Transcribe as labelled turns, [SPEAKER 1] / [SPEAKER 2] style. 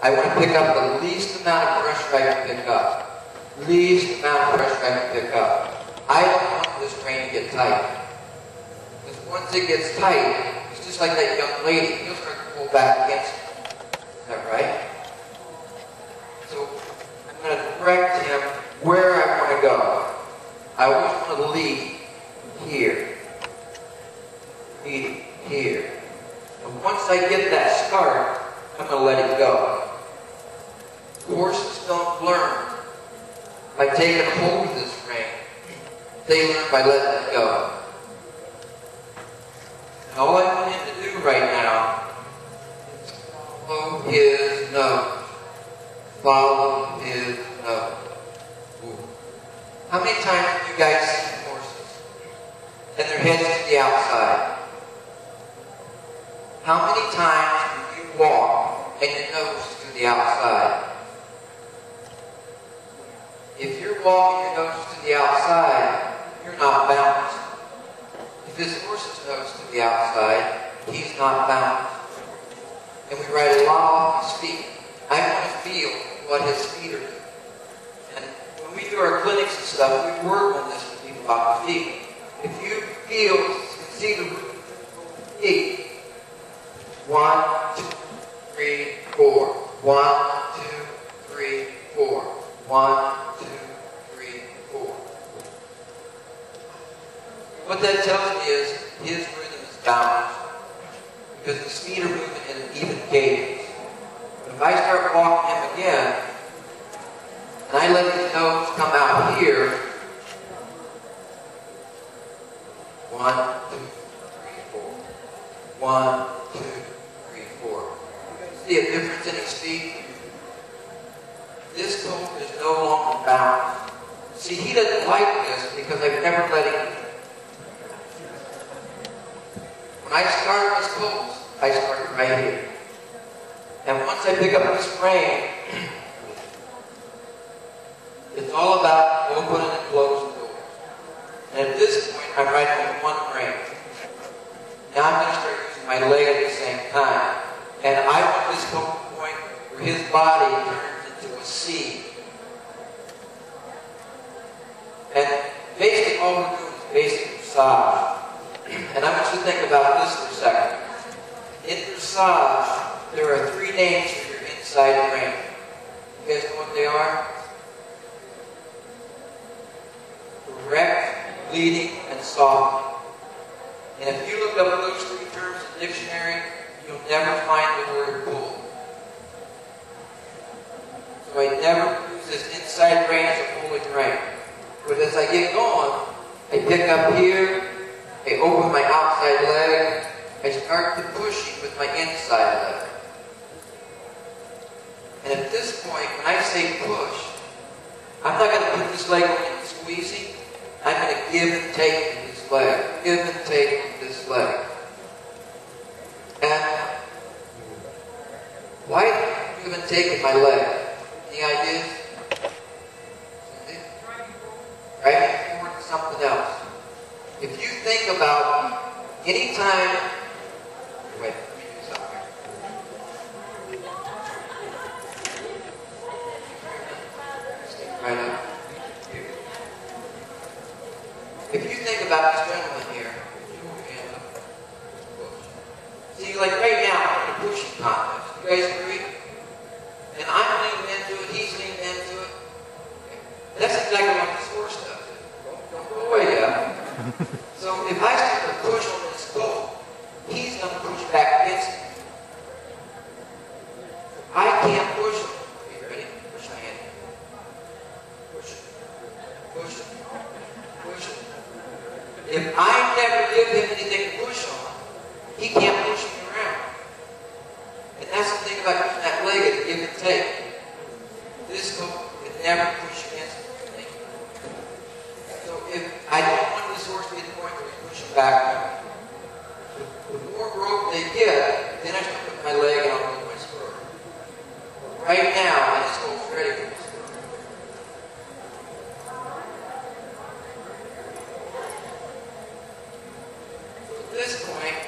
[SPEAKER 1] I want to pick up the least amount of pressure I can pick up. Least amount of pressure I can pick up. I don't want this rein to get tight. Because once it gets tight, it's just like that young lady. You'll start to pull back against it. Is that right? So I'm going to direct him where I want to go. I always want to lead here. Lead here. And once I get that start, I'm going to let it go. Horses don't learn by taking a hold of this rein. They learn by letting it go. And all I want him to do right now is follow his nose. Follow his nose. How many times have you guys seen horses and their heads to the outside? How many times do you walk and your nose to the outside? If you're walking your nose to the outside, you're not balanced. If this horse's nose to the outside, he's not balanced. And we write a off his feet. I want to feel what his feet are doing. And when we do our clinics and stuff, we work on this with people about the feet. If you feel, see the feet, one, two, three, four. One, two, three, four. One, two, three, four. What that tells me is his rhythm is balanced. Because the feet are moving in an even cadence. But if I start walking him again, and I let his nose come out here, one, two, three, four. One, two, three, four. See a difference in his feet? This colt is no longer balanced. See, he doesn't like this because I've never let him. When I start this colt, I start right here. And once I pick up this rein, it's all about opening and closing doors. And at this point, I'm right on one rein. Now I'm going to start using my leg at the same time. And I want this focal point where his body turns into a C. And basically all we're doing is basic dressage. And I want you to think about this for a second. In dressage, there are three names for your inside rein. You guys know what they are? Direct, leading, and softening. And if you look up those three terms in the dictionary, you'll never find the word pull. So I never use this inside rein as a pulling rein. But as I get going, I pick up here, I open my outside leg, I start the pushing with my inside leg. And at this point, when I say push, I'm not going to put this leg on and squeezing. I'm going to give and take with this leg. Give and take with this leg. And why give and take with my leg? Any ideas? Right If you think about any time, wait. Stick right up. If you think about this gentleman here, see, like right now, a pushing contest. You guys agree? And I'm leaning into it, he's leaning into it. That's exactly what this horse does. Don't, don't go away yet. so if I start to push on this goal, he's going to push back against me. I can't push. Are you ready? Push my hand. Push it. Push it. Push it. If I never give him anything to push on, he can't push me around. And that's the thing about using that leg to give and take. This goal can never push against me. So if I don't want this horse to be the point where we push him back, the more rope they get, then I start putting my leg and I'll my spur. Right now, I just for this. At this point,